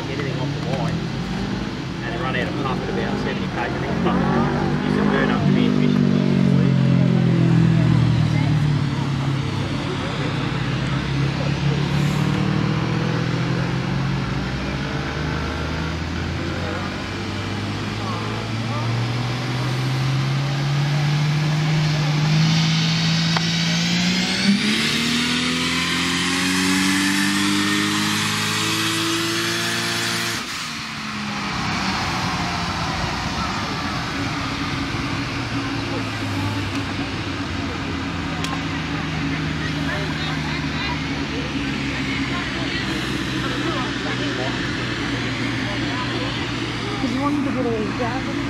break anything off the line and run out of puff at about 70 pages. 10 liraya geldim.